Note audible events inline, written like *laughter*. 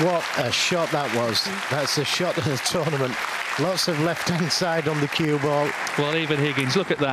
What a shot that was. That's a shot of the *laughs* tournament. Lots of left-hand side on the cue ball. Well, even Higgins, look at that.